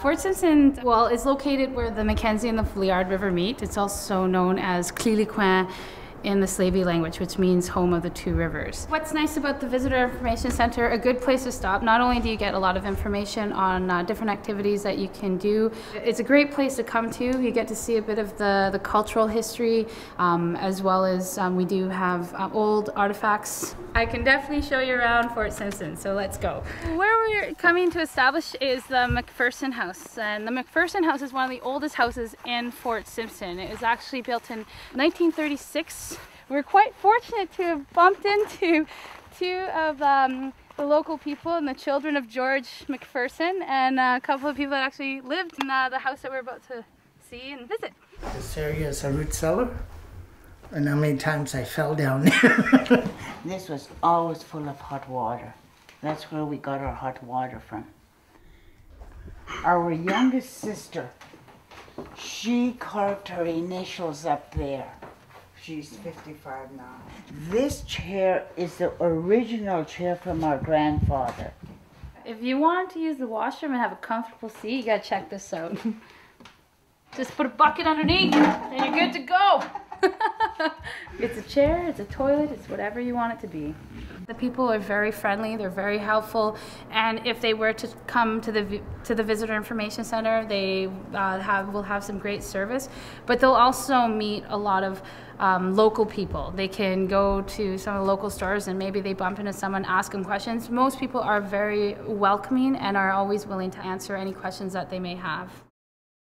Fort Simpson, well, is located where the Mackenzie and the Liard River meet. It's also known as Liidlii Kue in the Slavey language, which means home of the two rivers. What's nice about the Visitor Information Center, a good place to stop. Not only do you get a lot of information on uh, different activities that you can do, it's a great place to come to. You get to see a bit of the, the cultural history, um, as well as um, we do have uh, old artifacts. I can definitely show you around Fort Simpson, so let's go. Where we're coming to establish is the McPherson House, and the McPherson House is one of the oldest houses in Fort Simpson. It was actually built in 1936 we're quite fortunate to have bumped into two of um, the local people and the children of George McPherson and a couple of people that actually lived in uh, the house that we're about to see and visit. This area is a root cellar and how many times I fell down there. this was always full of hot water. That's where we got our hot water from. Our youngest sister, she carved her initials up there. She's 55 now. This chair is the original chair from our grandfather. If you want to use the washroom and have a comfortable seat, you gotta check this out. Just put a bucket underneath and you're good to go. it's a chair, it's a toilet, it's whatever you want it to be. The people are very friendly, they're very helpful, and if they were to come to the to the visitor information center, they uh, have will have some great service. But they'll also meet a lot of um, local people. They can go to some of the local stores and maybe they bump into someone, ask them questions. Most people are very welcoming and are always willing to answer any questions that they may have.